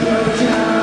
Georgia.